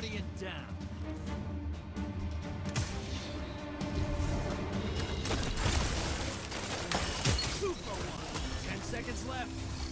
Guardian down. Two for one. Ten seconds left.